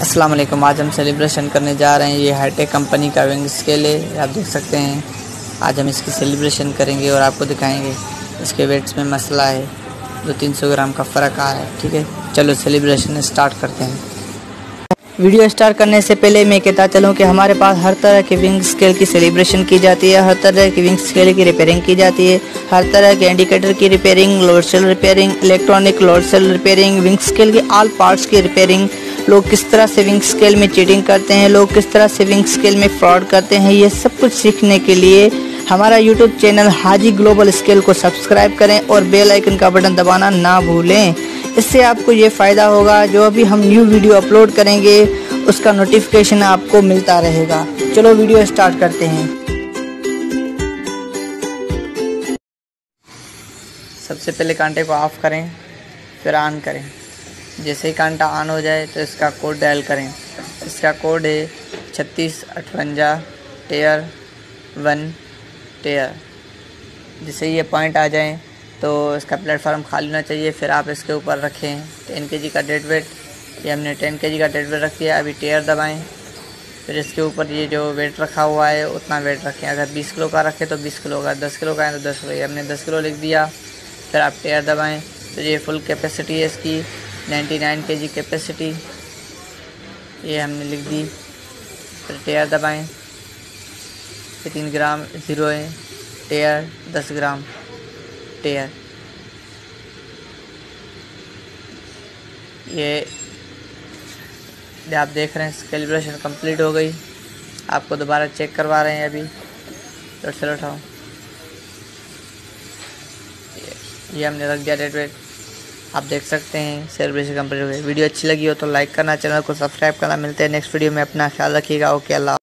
अस्सलाम वालेकुम आज हम सेलिब्रेशन करने जा रहे हैं ये हाईटेक कंपनी का विंग स्केल है आप देख सकते हैं, आज हम इसकी सेलिब्रेशन करेंगे और आपको दिखाएँगे। इसके वेट्स में मसला है दो तीन सौ ग्राम का फ़र्क आ रहा है, ठीक है? चलो सेलिब्रेशन स्टार्ट करते हैं। वीडियो स्टार्ट करने से पहले मैं कहता चलूँ कि हमारे पास हर तरह के विंग स्केल की सेलिब्रेशन की जाती है, हर तरह की विंग स्केल की रिपेयरिंग की जाती है, हर तरह के इंडिकेटर की repairing load cell repairing electronic load cell repairing weighing scale की ऑल पार्ट्स की रिपेयरिंग लोग किस तरह सेविंग स्केल में चीटिंग करते हैं, लोग किस तरह सेविंग स्केल में फ्रॉड करते हैं, ये सब कुछ सीखने के लिए हमारा YouTube channel Haji global scale को सब्सक्राइब करें और बेल आइकन का बटन दबाना ना भूलें। इससे आपको ये फ़ायदा होगा, जो अभी हम न्यू वीडियो अपलोड करेंगे, उसका नोटिफिकेशन आपको मिलता रहेगा। चलो वीडियो स्टार्ट करते हैं। सबसे पहले कांटे को ऑफ़ करें, फिर ऑन करें। जैसे ही कांटा ऑन हो जाए तो इसका कोड डायल करें। इसका कोड है छत्तीस अठवंजा टेयर वन टेयर जैसे ये पॉइंट आ जाए तो इसका प्लेटफार्म खाली होना चाहिए, फिर आप इसके ऊपर रखें। टेन के जी का डेड वेट ये हमने टेन के जी का डेड वेट रख दिया, अभी टेयर दबाएँ। फिर इसके ऊपर ये जो वेट रखा हुआ है, उतना वेट रखें। अगर 20 किलो का रखें तो 20 किलो का 10 किलो का है तो 10 किलो। हमने 10 किलो लिख दिया, फिर आप टेयर दबाएँ। तो ये फुल कैपेसिटी है इसकी। 99 के जी कैपेसिटी। ये हमने लिख दी। फिर टेयर दबाएँ। तीन ग्राम, ज़ीरो टेयर, दस ग्राम। टेयर। ये आप देख रहे हैं कैलिब्रेशन कंप्लीट हो गई। आपको दोबारा चेक करवा रहे हैं अभी। तो चलो उठाओ। ये हमने रख दिया डेट वेट। आप देख सकते हैं सेलिब्रेशन कंप्लीट हो गई वीडियो अच्छी लगी हो तो लाइक करना चैनल को सब्सक्राइब करना। मिलते हैं नेक्स्ट वीडियो में। अपना ख्याल रखिएगा। ओके, अल्लाह।